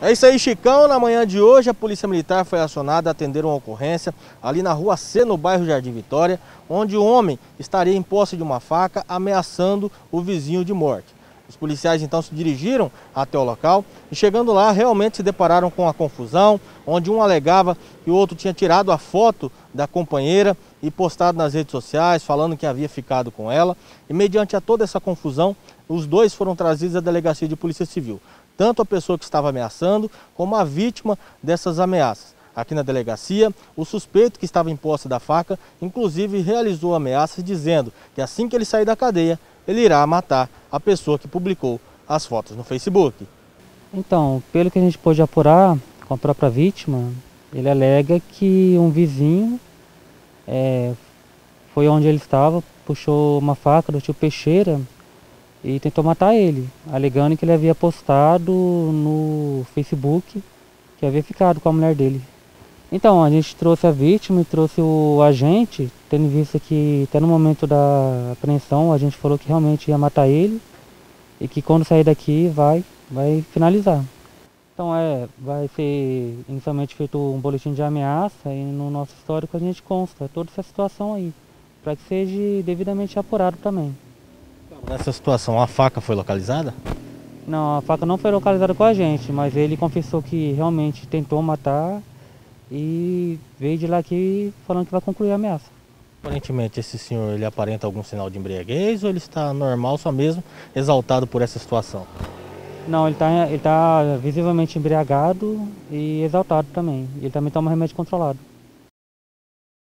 É isso aí, Chicão. Na manhã de hoje, a Polícia Militar foi acionada a atender uma ocorrência ali na rua C, no bairro Jardim Vitória, onde o homem estaria em posse de uma faca ameaçando o vizinho de morte. Os policiais então se dirigiram até o local e chegando lá realmente se depararam com a confusão, onde um alegava que o outro tinha tirado a foto da companheira e postado nas redes sociais falando que havia ficado com ela. E mediante a toda essa confusão, os dois foram trazidos à delegacia de polícia civil tanto a pessoa que estava ameaçando como a vítima dessas ameaças. Aqui na delegacia, o suspeito que estava em posse da faca, inclusive realizou ameaças dizendo que assim que ele sair da cadeia, ele irá matar a pessoa que publicou as fotos no Facebook. Então, pelo que a gente pôde apurar com a própria vítima, ele alega que um vizinho é, foi onde ele estava, puxou uma faca do tio Peixeira e tentou matar ele, alegando que ele havia postado no Facebook que havia ficado com a mulher dele. Então, a gente trouxe a vítima e trouxe o agente, tendo visto que até no momento da apreensão a gente falou que realmente ia matar ele e que quando sair daqui vai, vai finalizar. Então é, vai ser inicialmente feito um boletim de ameaça e no nosso histórico a gente consta toda essa situação aí, para que seja devidamente apurado também. Nessa situação, a faca foi localizada? Não, a faca não foi localizada com a gente, mas ele confessou que realmente tentou matar e veio de lá aqui falando que vai concluir a ameaça. Aparentemente esse senhor ele aparenta algum sinal de embriaguez ou ele está normal, só mesmo exaltado por essa situação? Não, ele está ele tá visivelmente embriagado e exaltado também. Ele também toma remédio controlado.